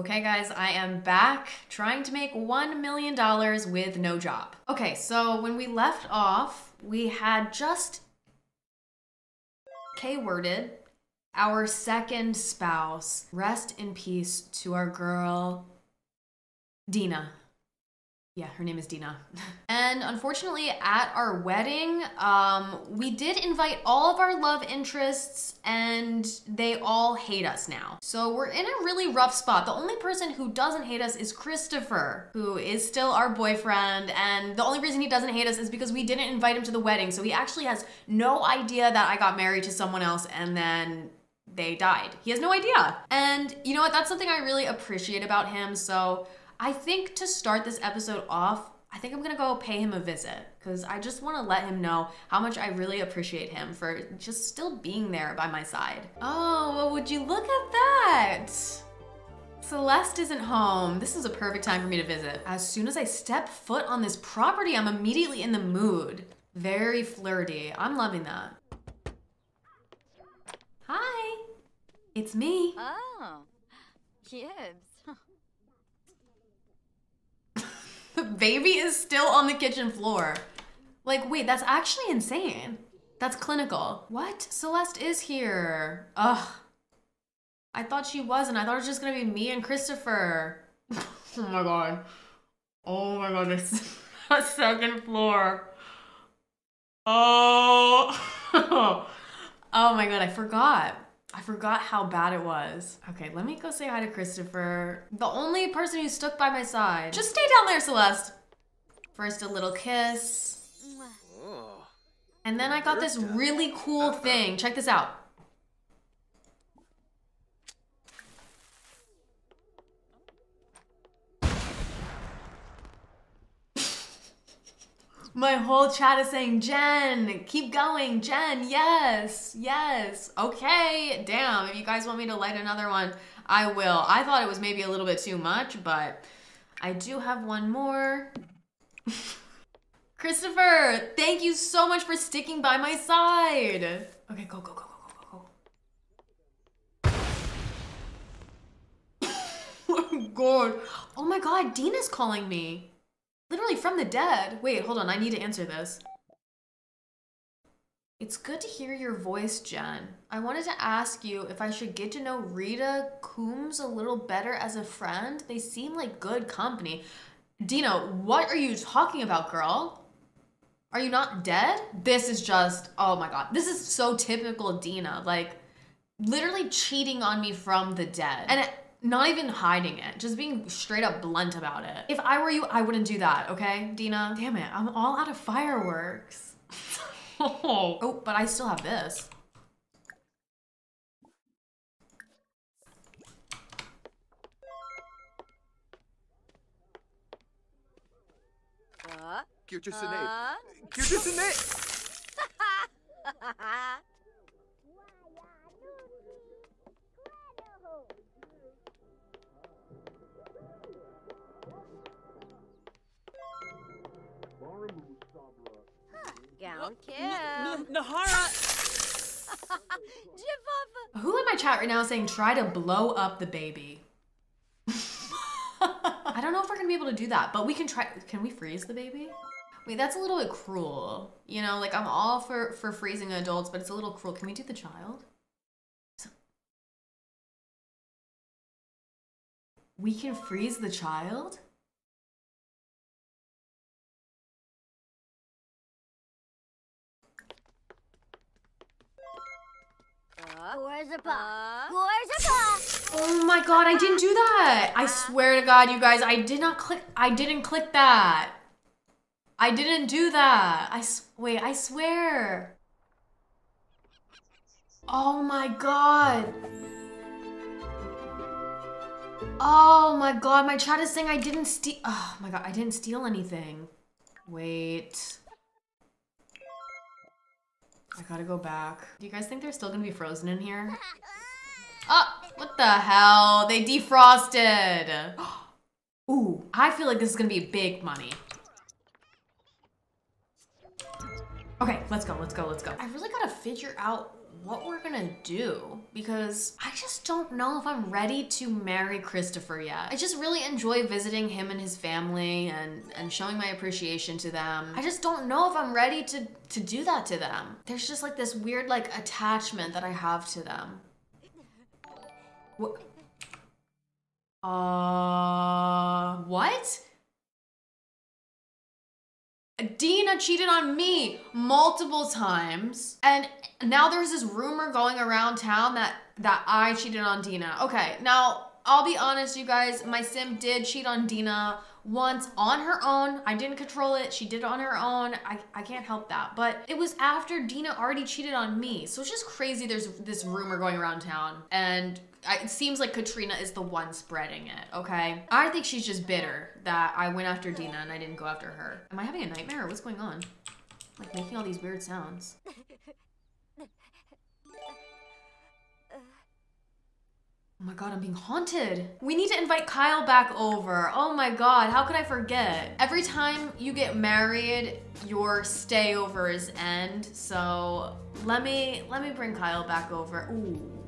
Okay guys, I am back trying to make $1 million with no job. Okay, so when we left off, we had just K-worded our second spouse. Rest in peace to our girl, Dina. Yeah, her name is Dina. and unfortunately, at our wedding, um, we did invite all of our love interests and they all hate us now. So we're in a really rough spot. The only person who doesn't hate us is Christopher, who is still our boyfriend. And the only reason he doesn't hate us is because we didn't invite him to the wedding. So he actually has no idea that I got married to someone else and then they died. He has no idea. And you know what? That's something I really appreciate about him. So I think to start this episode off, I think I'm gonna go pay him a visit because I just wanna let him know how much I really appreciate him for just still being there by my side. Oh, well, would you look at that? Celeste isn't home. This is a perfect time for me to visit. As soon as I step foot on this property, I'm immediately in the mood. Very flirty. I'm loving that. Hi, it's me. Oh, yes. Baby is still on the kitchen floor. Like, wait, that's actually insane. That's clinical. What? Celeste is here. Ugh. I thought she wasn't. I thought it was just gonna be me and Christopher. oh my god. Oh my god, this second floor. Oh. oh my god, I forgot. I forgot how bad it was. Okay, let me go say hi to Christopher. The only person who stuck by my side. Just stay down there, Celeste. First, a little kiss. And then I got this really cool thing. Check this out. My whole chat is saying, Jenn, keep going. Jenn, yes, yes. Okay, damn. If you guys want me to light another one, I will. I thought it was maybe a little bit too much, but I do have one more. Christopher, thank you so much for sticking by my side. Okay, go, go, go, go, go, go, go. oh, God. Oh my God, Dina's calling me. Literally from the dead. Wait, hold on. I need to answer this. It's good to hear your voice, Jenn. I wanted to ask you if I should get to know Rita Coombs a little better as a friend. They seem like good company. Dina, what are you talking about, girl? Are you not dead? This is just, oh my god. This is so typical Dina. Like, literally cheating on me from the dead. And not even hiding it, just being straight up blunt about it. If I were you, I wouldn't do that, okay, Dina? Damn it, I'm all out of fireworks. oh, but I still have this. Uh, Gown Kim. Nahara. Who in my chat right now is saying try to blow up the baby? I don't know if we're gonna be able to do that, but we can try. Can we freeze the baby? Wait, that's a little bit cruel. You know, like I'm all for for freezing adults, but it's a little cruel. Can we do the child? We can freeze the child? Oh my god, I didn't do that. I swear to god, you guys, I did not click I didn't click that. I didn't do that. I wait, I swear. Oh my god. Oh my god, my chat is saying I didn't steal. Oh my god, I didn't steal anything. Wait. I gotta go back. Do you guys think they're still gonna be frozen in here? Oh, what the hell? They defrosted. Ooh, I feel like this is gonna be big money. Okay, let's go, let's go, let's go. I really gotta figure out what we're gonna do because I just don't know if I'm ready to marry Christopher yet. I just really enjoy visiting him and his family and, and showing my appreciation to them. I just don't know if I'm ready to, to do that to them. There's just like this weird like attachment that I have to them. What? Uh, what? Dina cheated on me multiple times. And now there's this rumor going around town that that I cheated on Dina. Okay, now I'll be honest, you guys, my sim did cheat on Dina once on her own. I didn't control it. She did it on her own. I, I can't help that. But it was after Dina already cheated on me. So it's just crazy there's this rumor going around town. And it seems like Katrina is the one spreading it, okay? I think she's just bitter that I went after Dina and I didn't go after her. Am I having a nightmare what's going on? Like making all these weird sounds. Oh my god, I'm being haunted. We need to invite Kyle back over. Oh my god, how could I forget? Every time you get married, your stayovers end. So let me let me bring Kyle back over. Ooh.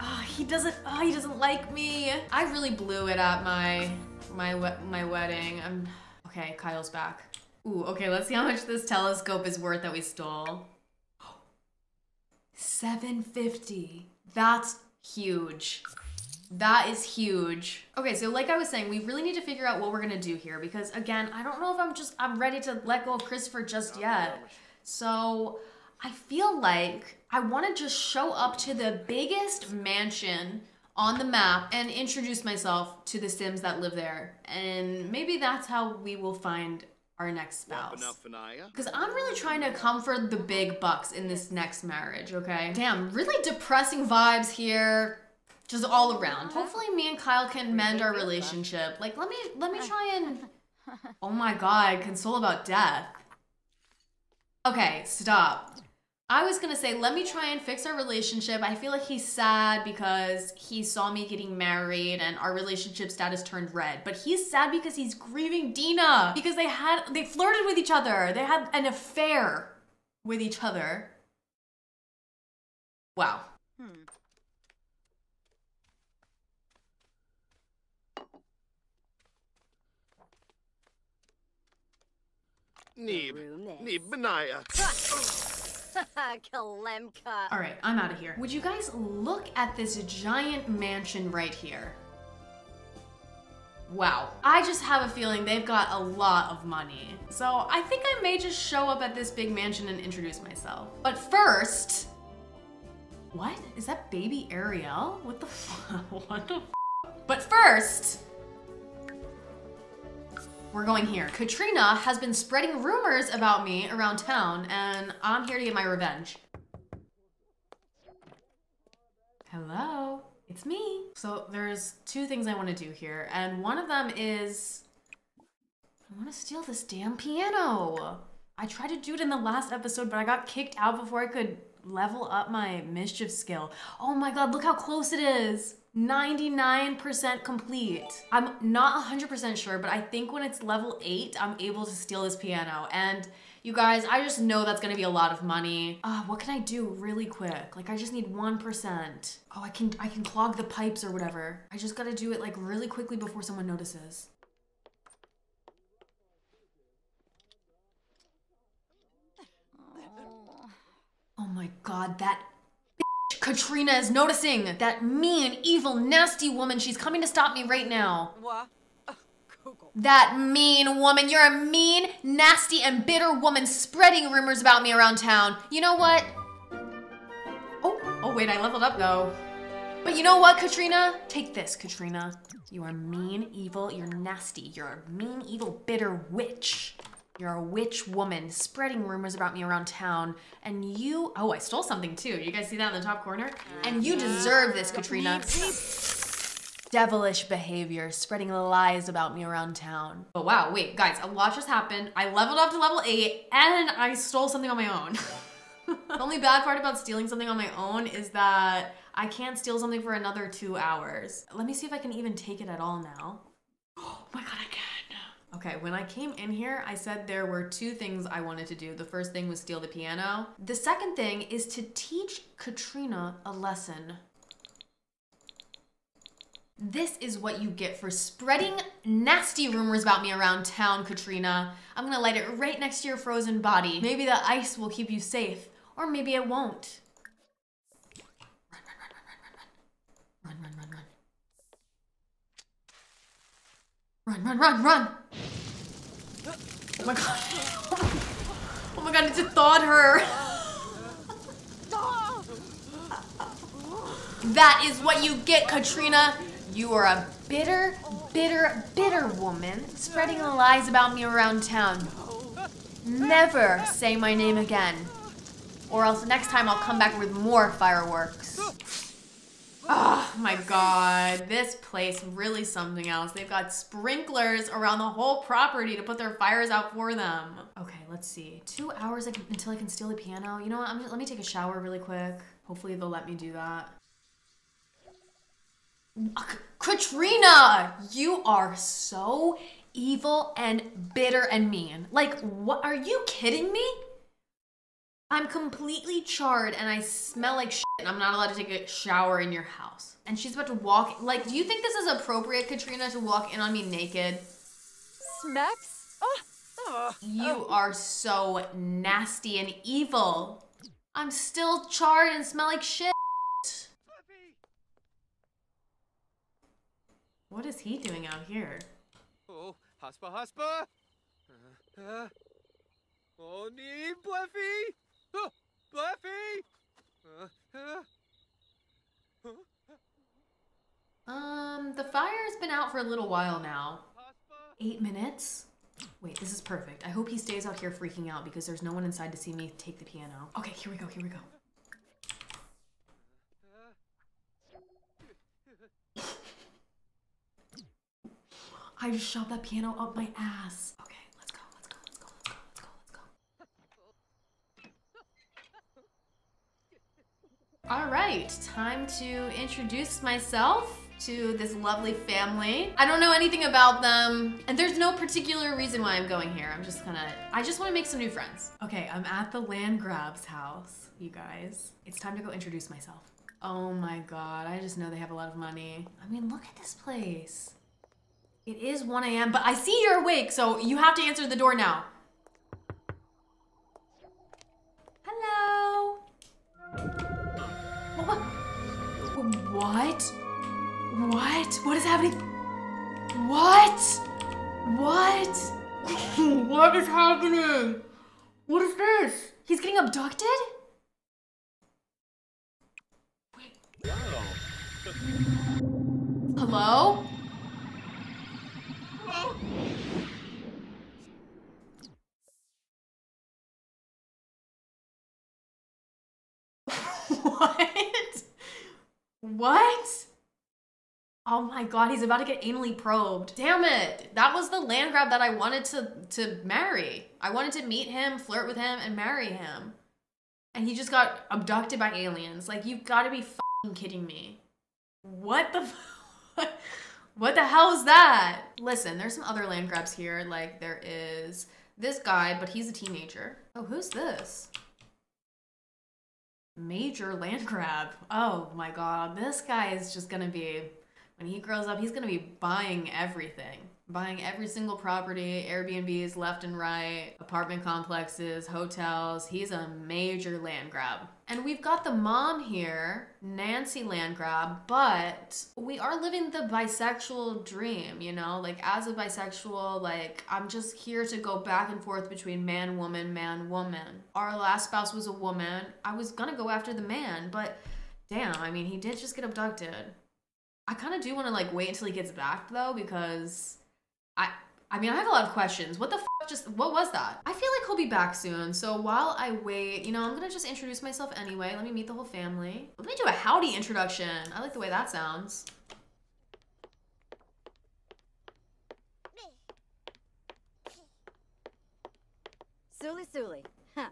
Oh, he doesn't. Oh, he doesn't like me. I really blew it at my my my wedding. I'm okay. Kyle's back. Ooh. Okay. Let's see how much this telescope is worth that we stole. 750. That's huge. That is huge. Okay, so like I was saying, we really need to figure out what we're gonna do here because again, I don't know if I'm just I'm ready to let go of Christopher just yet. So I feel like I want to just show up to the biggest mansion on the map and introduce myself to the Sims that live there. And maybe that's how we will find our next spouse. Because I'm really trying to comfort the big bucks in this next marriage, okay? Damn, really depressing vibes here. Just all around. Hopefully me and Kyle can mend our relationship. Like let me let me try and Oh my god, console about death. Okay, stop. I was gonna say, let me try and fix our relationship. I feel like he's sad because he saw me getting married and our relationship status turned red. But he's sad because he's grieving Dina because they had they flirted with each other. They had an affair with each other. Wow. Hmm. Neeb. Neeb Benaya. Kalemka. All right, I'm out of here. Would you guys look at this giant mansion right here? Wow. I just have a feeling they've got a lot of money. So I think I may just show up at this big mansion and introduce myself. But first, what? Is that baby Ariel? What the What the But first, we're going here. Katrina has been spreading rumors about me around town, and I'm here to get my revenge. Hello, it's me. So there's two things I want to do here, and one of them is I want to steal this damn piano. I tried to do it in the last episode, but I got kicked out before I could level up my mischief skill. Oh my god, look how close it is. 99% complete. I'm not 100% sure, but I think when it's level 8, I'm able to steal this piano. And you guys, I just know that's gonna be a lot of money. Uh, what can I do really quick? Like I just need 1%. Oh, I can, I can clog the pipes or whatever. I just gotta do it like really quickly before someone notices. Oh my god, that Katrina is noticing. That mean, evil, nasty woman. She's coming to stop me right now. What? Uh, that mean woman. You're a mean, nasty, and bitter woman spreading rumors about me around town. You know what? Oh, oh wait, I leveled up though. But you know what, Katrina? Take this, Katrina. You are mean, evil, you're nasty. You're a mean, evil, bitter witch. You're a witch woman spreading rumors about me around town. And you, oh, I stole something too. You guys see that in the top corner? And you deserve this, Katrina. Devilish behavior, spreading lies about me around town. But wow, wait, guys, a lot just happened. I leveled up to level eight and I stole something on my own. the only bad part about stealing something on my own is that I can't steal something for another two hours. Let me see if I can even take it at all now. Oh my god, I can. Okay, when I came in here, I said there were two things I wanted to do. The first thing was steal the piano. The second thing is to teach Katrina a lesson. This is what you get for spreading nasty rumors about me around town, Katrina. I'm gonna light it right next to your frozen body. Maybe the ice will keep you safe, or maybe it won't. Run, run, run, run, run, run, run. Run, run, run, run. Run, run, Oh my god. Oh my god, it just thawed her. That is what you get, Katrina. You are a bitter, bitter, bitter woman spreading lies about me around town. Never say my name again. Or else next time I'll come back with more fireworks. Oh my god, this place really something else. They've got sprinklers around the whole property to put their fires out for them. Okay, let's see. Two hours until I can steal the piano. You know what? I'm just, let me take a shower really quick. Hopefully they'll let me do that. Uh, Katrina, you are so evil and bitter and mean. Like, what? Are you kidding me? I'm completely charred and I smell like shit and I'm not allowed to take a shower in your house. And she's about to walk, like, do you think this is appropriate, Katrina, to walk in on me naked? Smacks? Oh, Uh, You are so nasty and evil. I'm still charred and smell like shit. What is he doing out here? oh, haspa haspa. Uh, uh, oh, nee, Bleffy. Oh, uh, Um, the fire's been out for a little while now. Eight minutes? Wait, this is perfect. I hope he stays out here freaking out because there's no one inside to see me take the piano. Okay, here we go, here we go. I just shoved that piano up my ass. Okay, let's go, let's go, let's go, let's go, let's go, let's go. All right, time to introduce myself to this lovely family. I don't know anything about them, and there's no particular reason why I'm going here. I'm just gonna, I just wanna make some new friends. Okay, I'm at the Landgraabs house, you guys. It's time to go introduce myself. Oh my god, I just know they have a lot of money. I mean, look at this place. It is 1 a.m., but I see you're awake, so you have to answer the door now. Hello? What? What? What? What is happening? What? What? what is happening? What is this? He's getting abducted? Wait. Hello? what? What? Oh my god, he's about to get anally probed. Damn it. That was the Landgraab that I wanted to to marry. I wanted to meet him, flirt with him and marry him. And he just got abducted by aliens. Like you've got to be kidding me. What the What the hell is that? Listen, there's some other Landgraabs here. Like there is this guy, but he's a teenager. Oh, who's this? Major Landgraab. Oh my god, this guy is just gonna be, when he grows up, he's gonna be buying everything. Buying every single property, Airbnbs left and right, apartment complexes, hotels. He's a major land grab. And we've got the mom here, Nancy Landgraab, but we are living the bisexual dream, you know? Like, as a bisexual, like, I'm just here to go back and forth between man, woman, man, woman. Our last spouse was a woman. I was gonna go after the man, but damn, I mean, he did just get abducted. I kind of do want to like wait until he gets back though because I I mean I have a lot of questions. What the f- just what was that? I feel like he'll be back soon. So while I wait, you know, I'm going to just introduce myself anyway. Let me meet the whole family. Let me do a howdy introduction. I like the way that sounds. Suli Suli. Huh.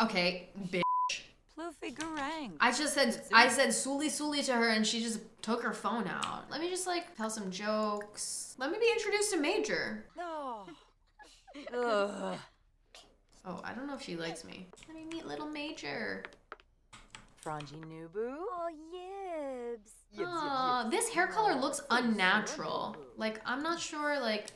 Okay, bitch. Floofy Garang. I just said I said suli suli to her and she just took her phone out. Let me just like tell some jokes. Let me be introduced to Major. No. Ugh. Oh, I don't know if she likes me. Let me meet little Major. Franji Nubu. Oh, yibs. Aw, this hair color looks unnatural. Like, I'm not sure, like,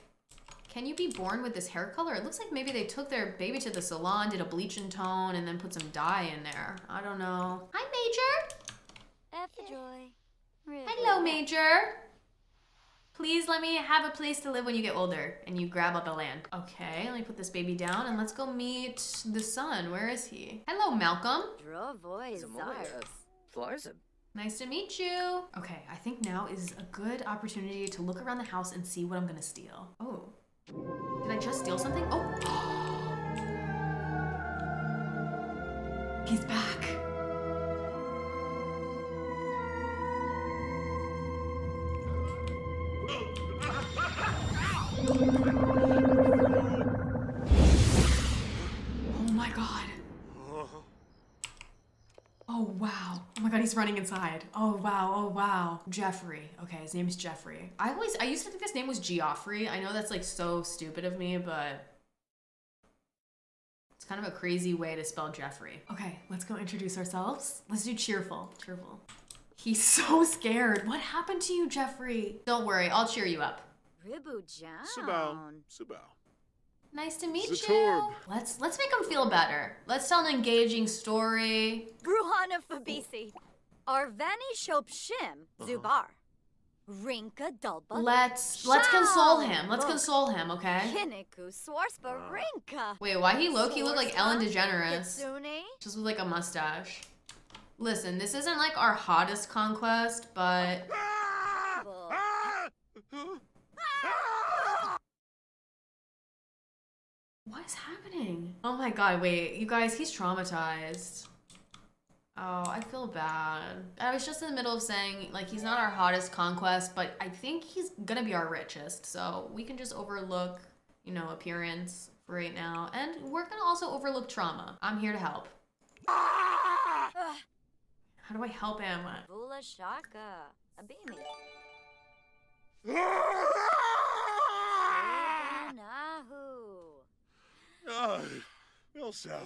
can you be born with this hair color? It looks like maybe they took their baby to the salon, did a bleach and tone, and then put some dye in there. I don't know. Hi, Major. F the joy. Hello, Major. Please let me have a place to live when you get older and you grab up the land. Okay, let me put this baby down and let's go meet the son. Where is he? Hello, Malcolm. Drovoy Zars. Flarza. Nice to meet you. Okay, I think now is a good opportunity to look around the house and see what I'm gonna steal. Oh, did I just steal something? Oh, he's back. He's running inside. Oh wow, oh wow. Jeffrey. Okay, his name's Jeffrey. I always I used to think his name was Geoffrey. I know that's like so stupid of me, but it's kind of a crazy way to spell Jeffrey. Okay, let's go introduce ourselves. Let's do cheerful. Cheerful. He's so scared. What happened to you, Jeffrey? Don't worry, I'll cheer you up. Ribu Jown. Subao. Subao. Nice to meet you. Zatorb. Let's let's make him feel better. Let's tell an engaging story. Bruhana Fabisi. Arvani Shop Shim. Uh-huh. Zubar. Rinka Dulba. Let's let's console him. Let's console him, okay? Kiniku Swarspa uh. Rinka. Wait, why he low key look like Ellen DeGeneres? Just with like a mustache. Listen, this isn't like our hottest conquest, but what is happening? Oh my god, wait, you guys, he's traumatized. Oh, I feel bad. I was just in the middle of saying, like, he's not our hottest conquest, but I think he's gonna be our richest. So we can just overlook, you know, appearance for right now. And we're gonna also overlook trauma. I'm here to help. How do I help him? Bula Shaka. Abimi. Nahu. Ah, Ilso.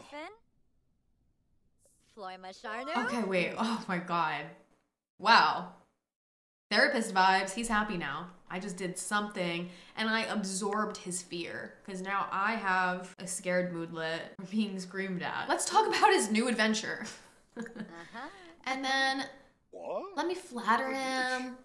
Finn. Floima Sharnu. Okay, wait. Oh my god. Wow. Therapist vibes. He's happy now. I just did something and I absorbed his fear because now I have a scared moodlet being screamed at. Let's talk about his new adventure. Uh-huh. and then What? let me flatter him.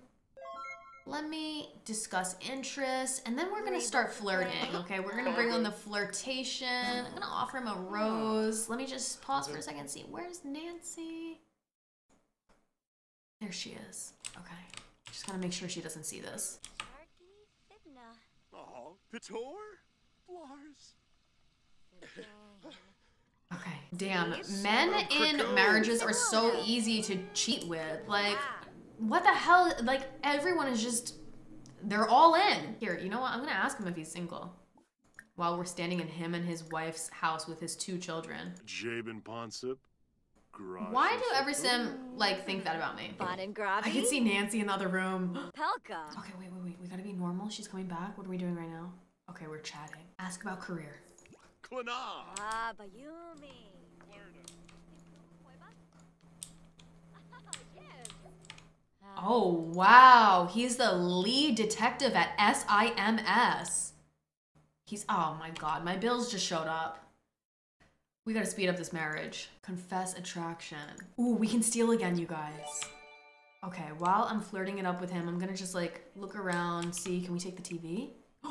Let me discuss interests, and then we're gonna start flirting. Okay, we're gonna bring on the flirtation. I'm gonna offer him a rose. Let me just pause for a second. See, where's Nancy? There she is. Okay, just gotta make sure she doesn't see this. Oh, Pitor? Flars. Fibna. Okay, damn. Men in marriages are so easy to cheat with. Like, what the hell? Like, everyone is just. They're all in. Here, you know what? I'm gonna ask him if he's single. While we're standing in him and his wife's house with his two children. Jabin Ponsip. Why do every sim like think that about me? Bon and Gravi. I can see Nancy in the other room. Pelka. Okay, wait, wait, wait. We gotta be normal. She's coming back. What are we doing right now? Okay, we're chatting. Ask about career. Klana. Ah, Bayumi. Oh, wow. He's the lead detective at SIMS. He's, oh my god, my bills just showed up. We gotta speed up this marriage. Confess attraction. Ooh, we can steal again, you guys. Okay, while I'm flirting it up with him, I'm gonna just like look around, see, can we take the TV?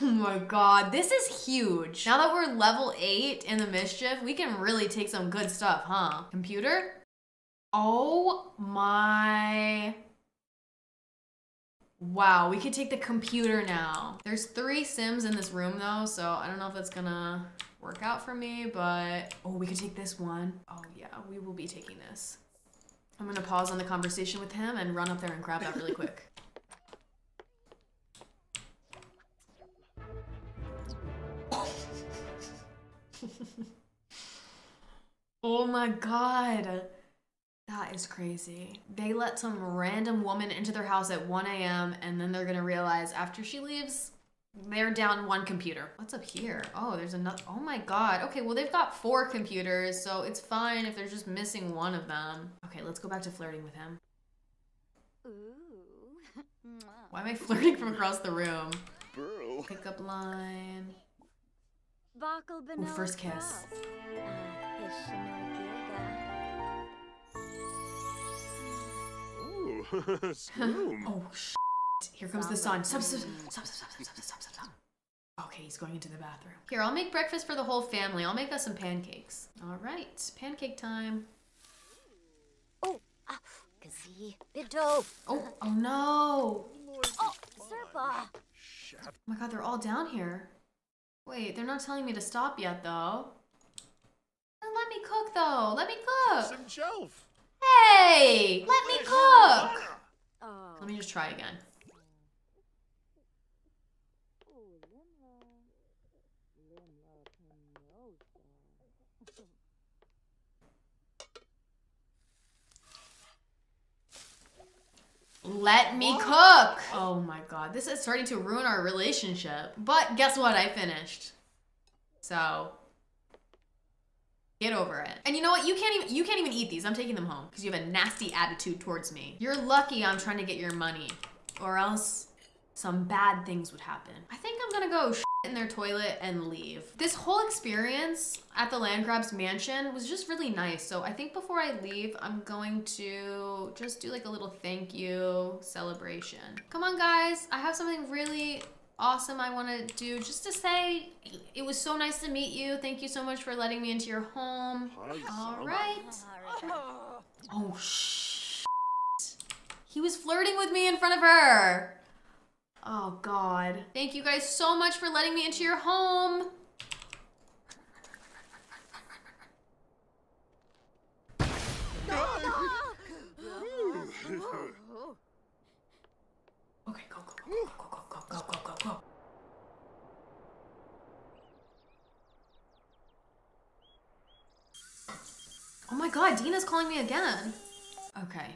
Oh my god, this is huge. Now that we're level 8 in the mischief, we can really take some good stuff, huh? Computer? Oh my. Wow, we could take the computer now. There's three Sims in this room though, so I don't know if that's gonna work out for me, but oh, we could take this one. Oh yeah, we will be taking this. I'm gonna pause on the conversation with him and run up there and grab that really quick. oh my god. That is crazy. They let some random woman into their house at 1 a.m. and then they're gonna realize after she leaves, they're down one computer. What's up here? Oh, there's another. Oh my god. Okay, well, they've got four computers, so it's fine if they're just missing one of them. Okay, let's go back to flirting with him. Ooh. Why am I flirting from across the room? Burl. Pickup line. Ooh, first kiss. Oh, sh! Here comes the sun. Stop, stop, stop, stop, stop, stop, stop, stop, stop, stop. Okay, he's going into the bathroom. Here, I'll make breakfast for the whole family. I'll make us some pancakes. All right, pancake time. Oh, ah, Kazi, Pinto. Oh, oh no! Oh, Serpa. Oh my god, they're all down here. Wait, they're not telling me to stop yet, though. Then Let me cook, though. Let me cook. Some shelf. Hey, let me cook. Let me just try again. Let me cook. Oh my god, this is starting to ruin our relationship. But guess what? I finished. So get over it. And you know what? You can't even you can't even eat these. I'm taking them home because you have a nasty attitude towards me. You're lucky I'm trying to get your money, or else some bad things would happen. I think I'm gonna go in their toilet and leave. This whole experience at the Landgraabs mansion was just really nice. So I think before I leave, I'm going to just do like a little thank you celebration. Come on guys, I have something really awesome I want to do just to say it was so nice to meet you. Thank you so much for letting me into your home. All right. Oh, sh. He was flirting with me in front of her. Oh, God. Thank you guys so much for letting me into your home. Okay, Oh my god, Dina's calling me again. Okay.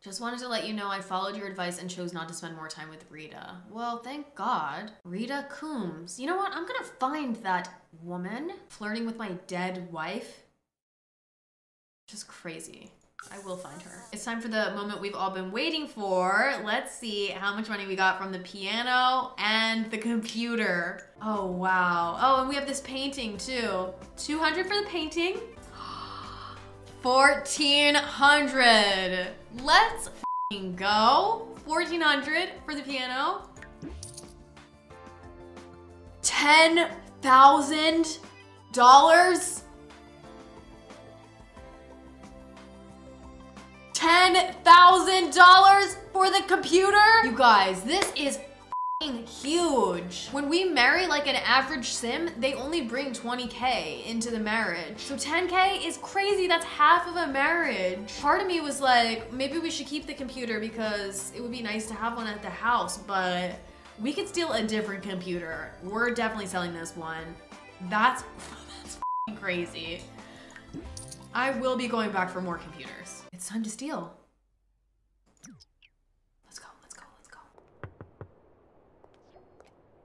Just wanted to let you know I followed your advice and chose not to spend more time with Rita. Well, thank God. Rita Coombs. You know what? I'm gonna find that woman flirting with my dead wife. Just crazy. I will find her. It's time for the moment we've all been waiting for. Let's see how much money we got from the piano and the computer. Oh, wow. Oh, and we have this painting too. 200 for the painting. 1400. Let's go. 1400 for the piano. $10,000. $10,000 for the computer? You guys, this is huge. When we marry like an average sim, they only bring 20k into the marriage. So 10k is crazy. That's half of a marriage. Part of me was like, maybe we should keep the computer because it would be nice to have one at the house, but we could steal a different computer. We're definitely selling this one. That's, that's crazy. I will be going back for more computers. It's time to steal. Let's go, let's go, let's go.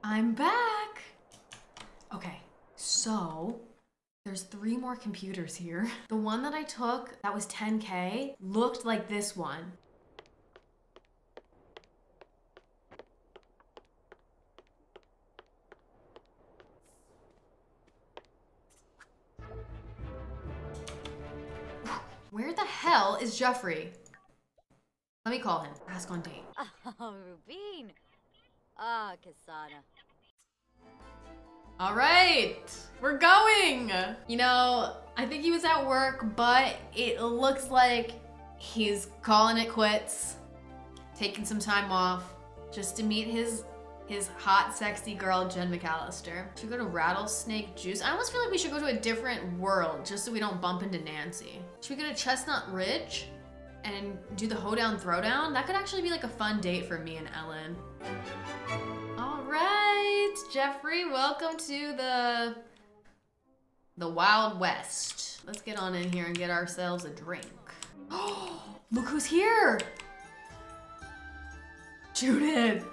I'm back. Okay, so there's three more computers here. The one that I took that was 10K looked like this one. Where the hell is Jeffrey? Let me call him. Ask on date. Oh, Rubin. Ah, Kasana. All right, we're going. You know, I think he was at work, but it looks like he's calling it quits, taking some time off just to meet his his hot, sexy girl, Jenn McAllister. Should we go to Rattlesnake Juice? I almost feel like we should go to a different world just so we don't bump into Nancy. Should we go to Chestnut Ridge and do the hoedown throwdown? That could actually be like a fun date for me and Ellen. All right, Jeffrey, welcome to the the Wild West. Let's get on in here and get ourselves a drink. Oh, Look who's here! Judith!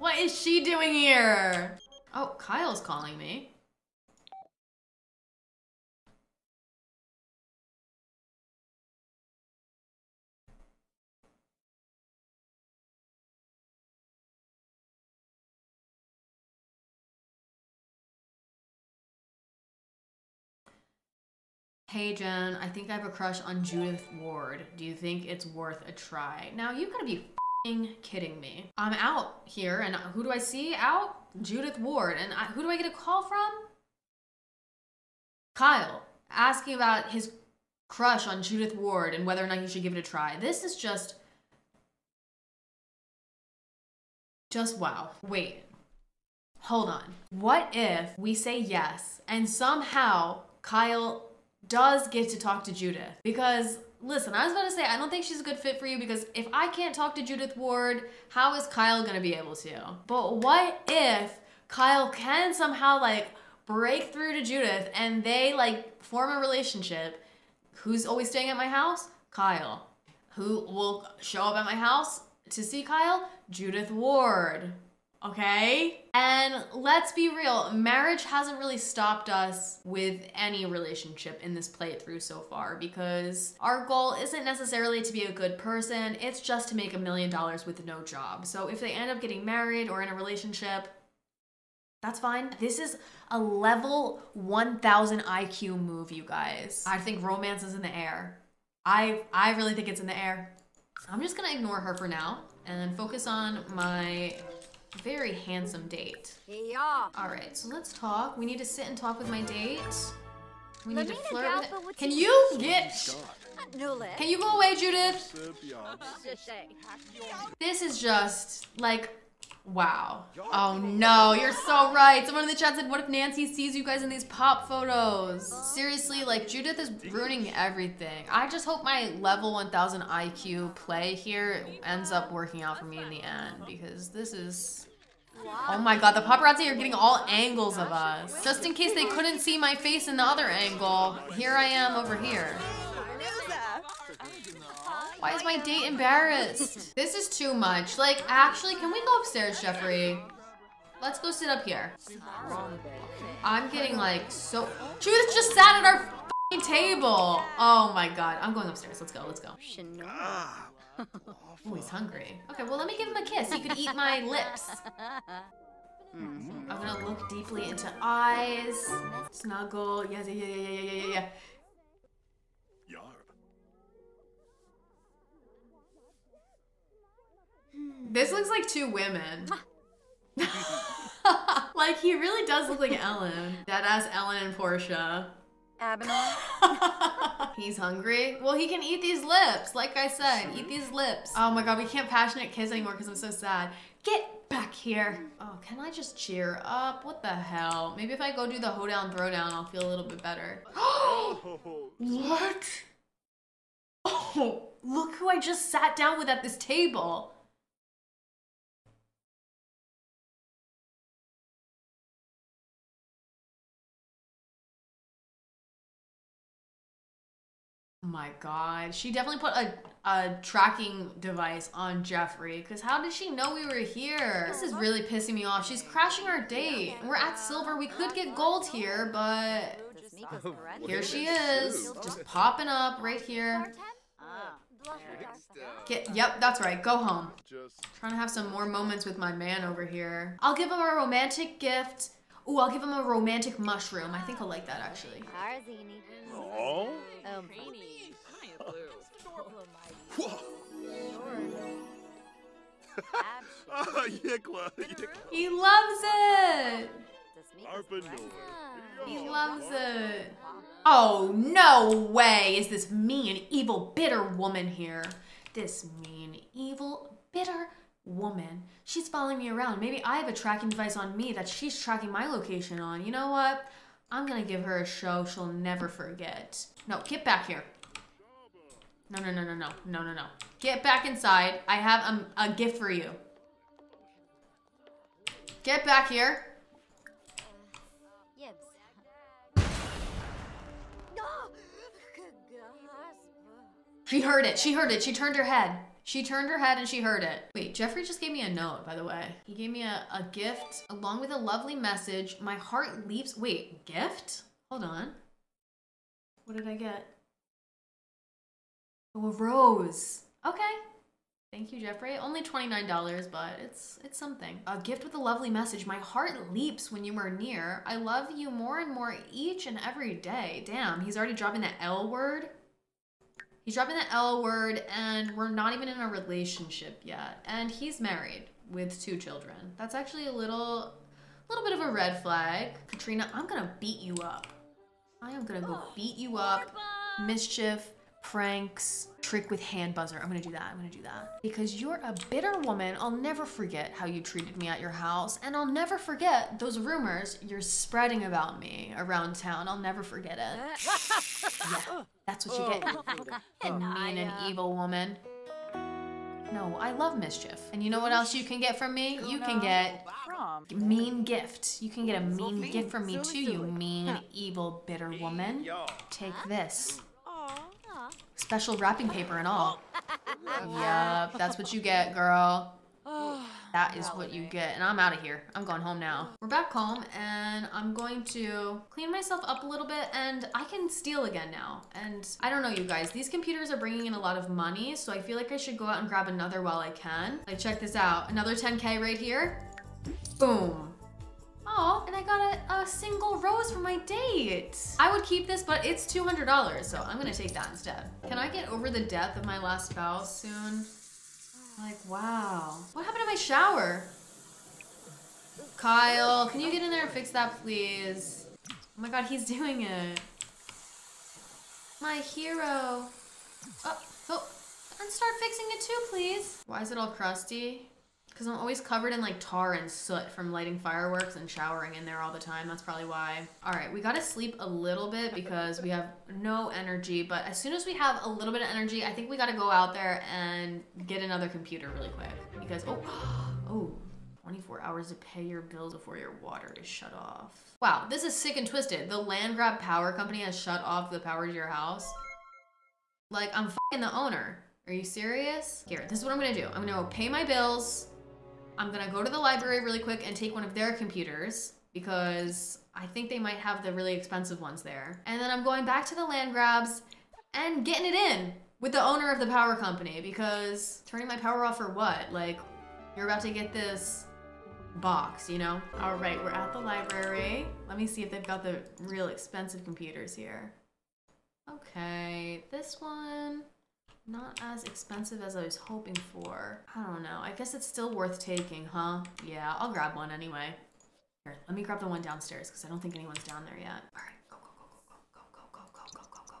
What is she doing here? Oh, Kyle's calling me. Hey Jenn, I think I have a crush on Judith Ward. Do you think it's worth a try? Now you gotta be kidding me. I'm out here, and who do I see out? Judith Ward, and I, who do I get a call from? Kyle asking about his crush on Judith Ward and whether or not he should give it a try. This is just, just wow. Wait, hold on. What if we say yes and somehow Kyle does get to talk to Judith? Because listen, I was about to say I don't think she's a good fit for you because if I can't talk to Judith Ward, how is Kyle gonna be able to? But what if Kyle can somehow like break through to Judith and they like form a relationship? Who's always staying at my house? Kyle. Who will show up at my house to see Kyle? Judith Ward. Okay? And let's be real, marriage hasn't really stopped us with any relationship in this playthrough so far because our goal isn't necessarily to be a good person, it's just to make a million dollars with no job. So if they end up getting married or in a relationship, that's fine. This is a level 1000 IQ move, you guys. I think romance is in the air. I I really think it's in the air. I'm just gonna ignore her for now and focus on my very handsome date. Yeah. All right, so let's talk. We need to sit and talk with my date. We need to flirt with it. Can in you get... No leg. Can you go away, Judith? This is just like, wow. Oh no, you're so right. Someone in the chat said, what if Nancy sees you guys in these pop photos? Seriously, like Judith is ruining everything. I just hope my level 1000 IQ play here ends up working out for me in the end because this is... Oh my god, the paparazzi are getting all angles of us. Just in case they couldn't see my face in the other angle, here I am over here. Why is my date embarrassed? this is too much. Like, actually, can we go upstairs, Jeffrey? Let's go sit up here. I'm getting like so. Judith just sat at our fing table. Oh my god. I'm going upstairs. Let's go. Let's go. Oh, he's hungry. Okay, well, let me give him a kiss. He could eat my lips. Mm-hmm. I'm gonna look deeply into eyes. Snuggle. Yeah, yeah, yeah, yeah, yeah, yeah, yeah, This looks like two women. like he really does look like Ellen. That ass Ellen and Portia. Abaddon. He's hungry. Well, he can eat these lips. Like I said, eat these lips. Oh my god, we can't passionate kiss anymore because I'm so sad. Get back here. Oh, can I just cheer up? What the hell? Maybe if I go do the hoedown throwdown, I'll feel a little bit better. Oh, what? Oh, look who I just sat down with at this table. Oh my god. She definitely put a, a tracking device on Jeffrey. Because how did she know we were here? This is really pissing me off. She's crashing our date. We're at silver. We could get gold here, but Just Miko's correct. here she is. Just popping up right here. Ah. Get, yep, that's right. Go home. Just Trying to have some more moments with my man over here. I'll give him a romantic gift. Ooh, I'll give him a romantic mushroom. I think he'll like that actually. Tarzini. oh. Um. Whoa. Yikla. Yikla. He loves it. He loves it. Oh, no way is this mean, evil, bitter woman here. This mean, evil, bitter woman. She's following me around. Maybe I have a tracking device on me that she's tracking my location on. You know what? I'm gonna give her a show she'll never forget. No, get back here. No, no, no, no, no, no, no, no. Get back inside. I have um, a gift for you. Get back here. She heard it. She heard it. She turned her head. She turned her head and she heard it. Wait, Jeffrey just gave me a note, by the way. He gave me a, a gift along with a lovely message. My heart leaps. Wait, gift? Hold on. What did I get? Oh, a rose. Okay. Thank you, Jeffrey. Only $29, but it's it's something. A gift with a lovely message. My heart leaps when you are near. I love you more and more each and every day. Damn, he's already dropping the L word. He's dropping the L word, and we're not even in a relationship yet. And he's married with two children. That's actually a little, little bit of a red flag. Katrina, I'm gonna beat you up. I am gonna go oh, beat you up. Mischief, pranks, trick with hand buzzer. I'm gonna do that. I'm gonna do that. Because you're a bitter woman. I'll never forget how you treated me at your house. And I'll never forget those rumors you're spreading about me around town. I'll never forget it. Yeah, that's what you get. Oh, you oh. mean and evil woman. No, I love mischief. And you know what else you can get from me? You can get mean gift. You can get a mean gift from me too, you mean, evil, bitter woman. Take this. Special wrapping paper and all. Yup, that's what you get, girl. That is what you get. And I'm out of here. I'm going home now. We're back home and I'm going to clean myself up a little bit and I can steal again now. And I don't know, you guys, these computers are bringing in a lot of money, so I feel like I should go out and grab another while I can. Like, check this out. Another 10K right here. Boom. Oh, and I got a, a single rose for my date. I would keep this, but it's $200, so I'm gonna take that instead. Can I get over the death of my last spouse soon? Like, wow. What happened to my shower? Kyle, can you get in there and fix that, please? Oh my god, he's doing it. My hero. Oh, oh, and start fixing it too, please. Why is it all crusty? Because I'm always covered in like tar and soot from lighting fireworks and showering in there all the time. That's probably why. All right, we gotta sleep a little bit because we have no energy. But as soon as we have a little bit of energy, I think we gotta go out there and get another computer really quick. Because, oh, oh, 24 hours to pay your bills before your water is shut off. Wow, this is sick and twisted. The Landgraab power company has shut off the power to your house. Like, I'm fucking the owner. Are you serious? Here, this is what I'm gonna do. I'm gonna go pay my bills. I'm gonna go to the library really quick and take one of their computers because I think they might have the really expensive ones there. And then I'm going back to the Landgraabs and getting it in with the owner of the power company because turning my power off for what? Like, you're about to get this box, you know? All right, we're at the library. Let me see if they've got the real expensive computers here. Okay, this one, not as expensive as I was hoping for. I don't know. I guess it's still worth taking, huh? Yeah, I'll grab one anyway. Here, let me grab the one downstairs because I don't think anyone's down there yet. All right, go, go, go, go, go, go, go, go, go, go, go.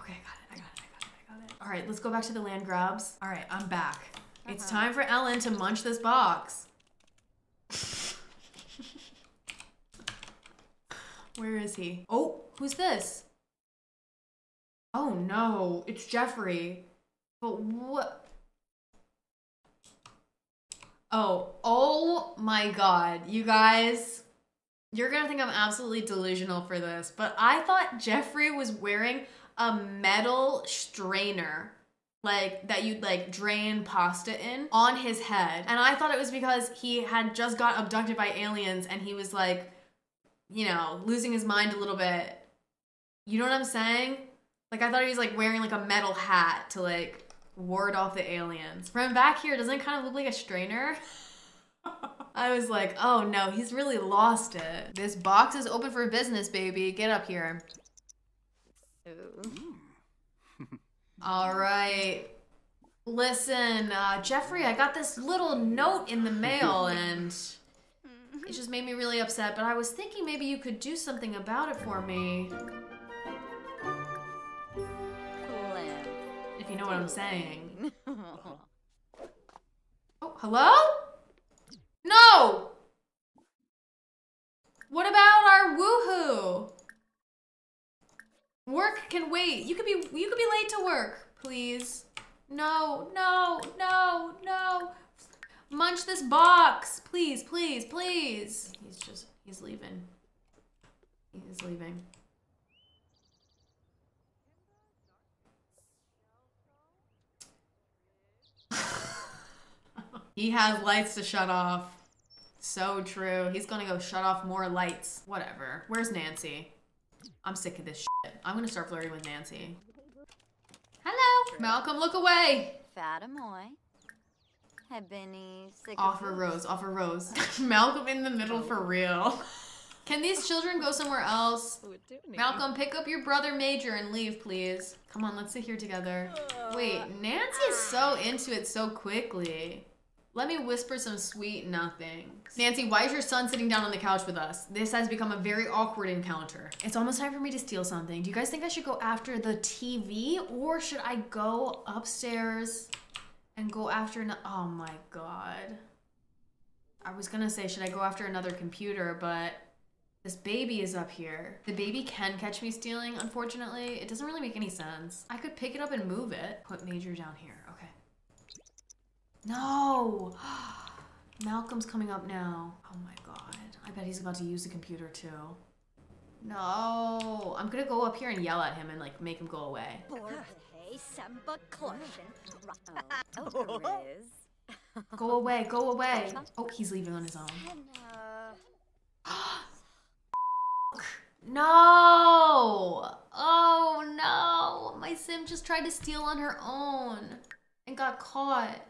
Okay, I got it. I got it. I got it. I got it. All right, let's go back to the Landgraabs. All right, I'm back. It's time for Ellen to munch this box. Where is he? Oh, who's this? Oh no, it's Jeffrey. But what? Oh, oh my god, you guys. You're gonna think I'm absolutely delusional for this, but I thought Jeffrey was wearing a metal strainer like that you'd like drain pasta in on his head. And I thought it was because he had just got abducted by aliens and he was like, you know, losing his mind a little bit. You know what I'm saying? Like I thought he was like wearing like a metal hat to like ward off the aliens. From back here, doesn't it kind of look like a strainer? I was like, oh no, he's really lost it. This box is open for business, baby. Get up here. All right. Listen, uh, Jeffrey, I got this little note in the mail and it just made me really upset, but I was thinking maybe you could do something about it for me. You know what I'm saying. Oh, hello? No! What about our woohoo? Work can wait. You could be you could be late to work, please. No, no, no, no. Munch this box. Please, please, please. He's just he's leaving. He's leaving. He has lights to shut off. So true. He's gonna go shut off more lights. Whatever. Where's Nancy? I'm sick of this shit. I'm gonna start flirting with Nancy. Hello. Malcolm, look away. Fatamoy. Hebini. Offer Rose. Offer Rose. Malcolm in the middle for real. Can these children go somewhere else? Malcolm, pick up your brother Major and leave, please. Come on, let's sit here together. Wait, Nancy is so into it so quickly. Let me whisper some sweet nothings. Nancy, why is your son sitting down on the couch with us? This has become a very awkward encounter. It's almost time for me to steal something. Do you guys think I should go after the TV or should I go upstairs and go after an- Oh my god. I was gonna say, should I go after another computer, but this baby is up here. The baby can catch me stealing, unfortunately. It doesn't really make any sense. I could pick it up and move it. Put Major down here. No! Malcolm's coming up now. Oh my god. I bet he's about to use the computer too. No! I'm gonna go up here and yell at him and like make him go away. Go away, go away. Oh, he's leaving on his own. No! Oh no! My sim just tried to steal on her own and got caught.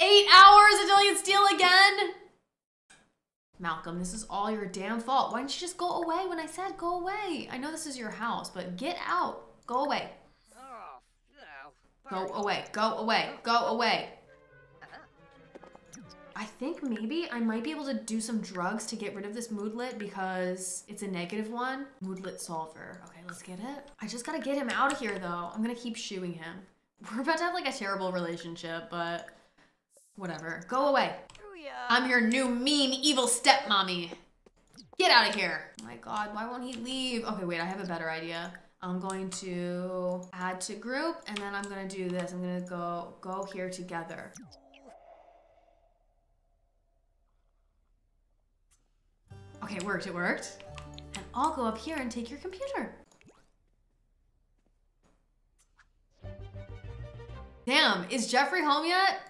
Eight hours until you steal again? Malcolm, this is all your damn fault. Why didn't you just go away when I said go away? I know this is your house, but get out. Go away. Go away. Go away. Go away. I think maybe I might be able to do some drugs to get rid of this moodlet because it's a negative one. Moodlet solver. Okay, let's get it. I just gotta get him out of here though. I'm gonna keep shooing him. We're about to have like a terrible relationship, but whatever. Go away. I'm your new mean evil stepmommy. Get out of here. Oh my god, why won't he leave? Okay, wait, I have a better idea. I'm going to add to group and then I'm gonna do this. I'm gonna go go here together. Okay, it worked, it worked. And I'll go up here and take your computer. Damn, is Jeffrey home yet?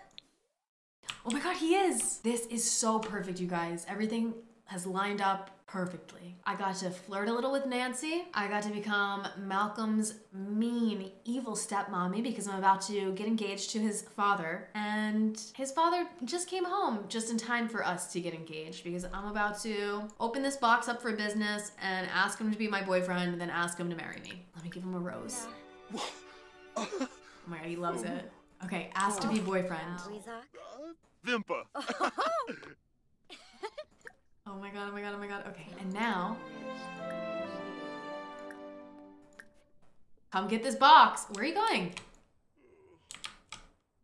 Oh my god, he is! This is so perfect, you guys. Everything has lined up perfectly. I got to flirt a little with Nancy. I got to become Malcolm's mean, evil stepmommy because I'm about to get engaged to his father. And his father just came home just in time for us to get engaged because I'm about to open this box up for business and ask him to be my boyfriend and then ask him to marry me. Let me give him a rose. Oh my god, he loves it. Okay, ask to be boyfriend. Vimpa. Oh my god, oh my god, oh my god. Okay, and now. Come get this box. Where are you going?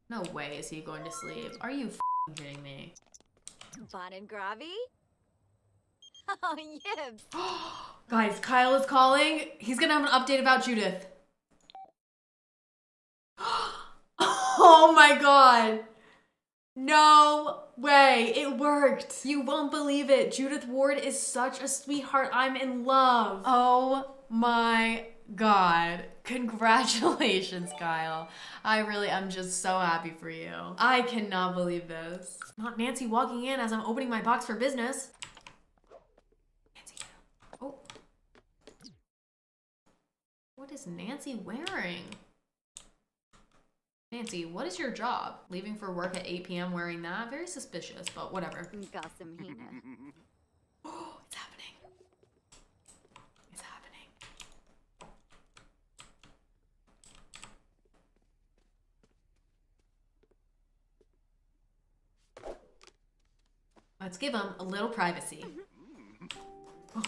No way is he going to sleep. Are you f***ing kidding me? Bon and Gravi? Oh, yibs. Guys, Kyle is calling. He's gonna have an update about Judith. Oh my god. No way. It worked. You won't believe it. Judith Ward is such a sweetheart. I'm in love. Oh my god. Congratulations, Kyle. I really am just so happy for you. I cannot believe this. Not Nancy walking in as I'm opening my box for business. Nancy. Oh. What is Nancy wearing? Nancy, what is your job? Leaving for work at 8 p.m. wearing that? Very suspicious, but whatever. Gasamhina. Oh, it's happening. It's happening. Let's give him a little privacy. Oh.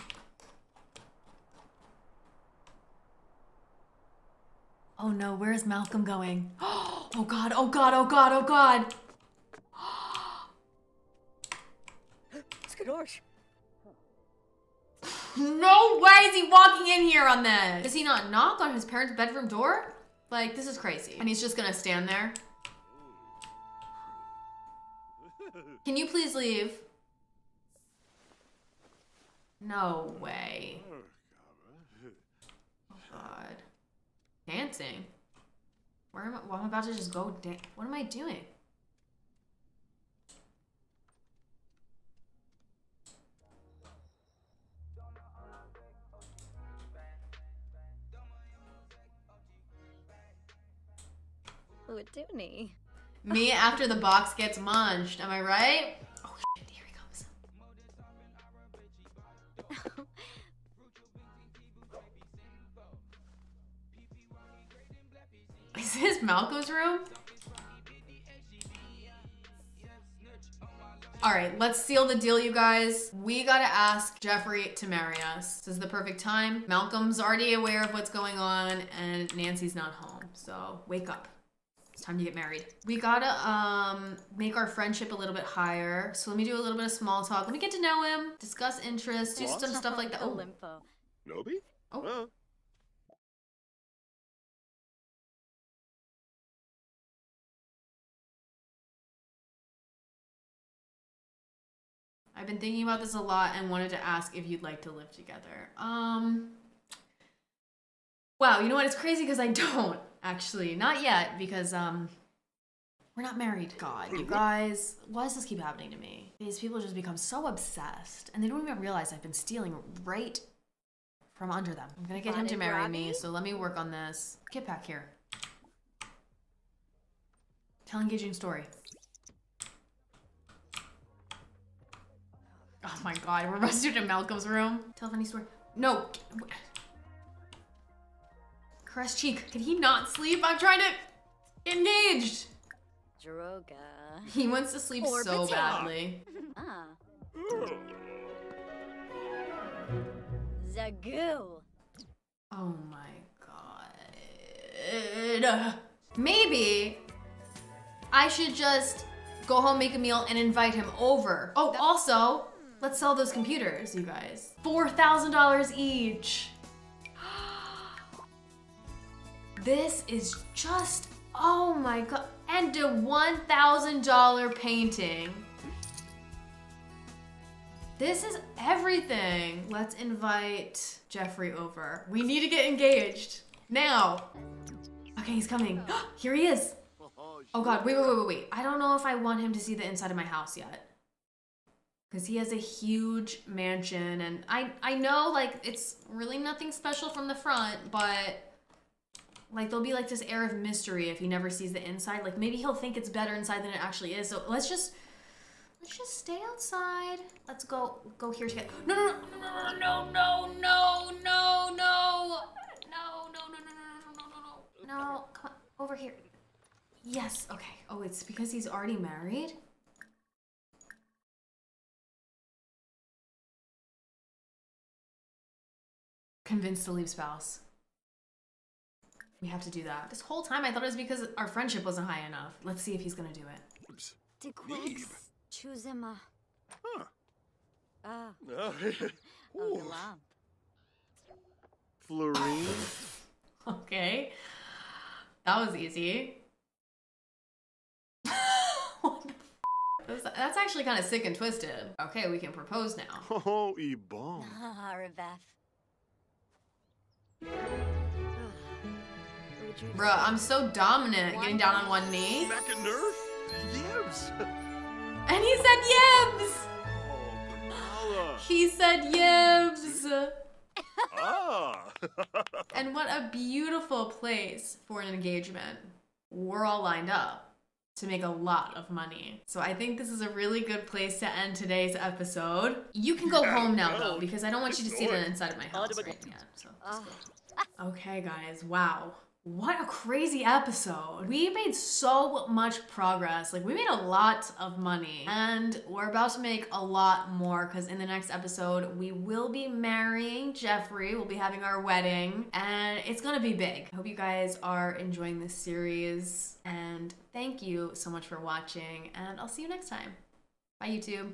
Oh no, where is Malcolm going? Oh god, oh god, oh god, oh god. No way is he walking in here on this. Does he not knock on his parents' bedroom door? Like, this is crazy. And he's just gonna stand there. Can you please leave? No way. Oh god. Oh, Dancing? Where am I? Well, I'm about to just go dance. What am I doing? Ooh, Dooney. Me after the box gets munched, am I right? This Malcolm's room? All right, let's seal the deal, you guys. We gotta ask Jeffrey to marry us. This is the perfect time. Malcolm's already aware of what's going on, and Nancy's not home. So wake up. It's time to get married. We gotta um make our friendship a little bit higher. So let me do a little bit of small talk. Let me get to know him, discuss interests, do some stuff like that. Oh, Olimpo. Noby? Oh. I've been thinking about this a lot and wanted to ask if you'd like to live together. Um Wow, you know what? It's crazy because I don't actually. Not yet because um we're not married. God, you guys, why does this keep happening to me? These people just become so obsessed and they don't even realize I've been stealing right from under them. I'm gonna get him to marry me, so let me work on this. Get back here. Tell engaging story. Oh my god, we're busted in Malcolm's room. Tell a funny story. No. Caress cheek. Can he not sleep? I'm trying to engaged. Droga. He wants to sleep Or so potato. badly. Ah. Zagoo. Oh my god. Maybe I should just go home, make a meal, and invite him over. Oh, also, let's sell those computers, you guys. $4,000 each. This is just, oh my god. And a $1,000 painting. This is everything. Let's invite Jeffrey over. We need to get engaged. Now. Okay, he's coming. Here he is. Oh god, wait, wait, wait, wait, wait. I don't know if I want him to see the inside of my house yet. Cause he has a huge mansion and I I know like it's really nothing special from the front, but like there'll be like this air of mystery if he never sees the inside. Like maybe he'll think it's better inside than it actually is. So let's just let's just stay outside. Let's go go here together. No no no no no no no no no no no no no no no no no no come on over here. Yes, okay. Oh, it's because he's already married? Convinced to leave spouse. We have to do that. This whole time I thought it was because our friendship wasn't high enough. Let's see if he's gonna do it. Oops. De Neeb. Choose him a. Huh. Ah. Uh, Oh, ooh. lamp. Florine? Okay. That was easy. What the That's- That's actually kind of sick and twisted. Okay, we can propose now. Oh, Ebon. Bruh, I'm so dominant getting down on one knee. Mac and Nerf? Yibs. And he said yibs! Oh, He said yibs! Ah. And what a beautiful place for an engagement. We're all lined up to make a lot of money. So I think this is a really good place to end today's episode. You can go home now though, because I don't want you to see the inside of my house right yet. So let's. Okay, guys, wow. What a crazy episode. We made so much progress. Like, we made a lot of money. And we're about to make a lot more because in the next episode, we will be marrying Jeffrey. We'll be having our wedding, and it's gonna be big. I hope you guys are enjoying this series. And thank you so much for watching, and I'll see you next time. Bye, YouTube.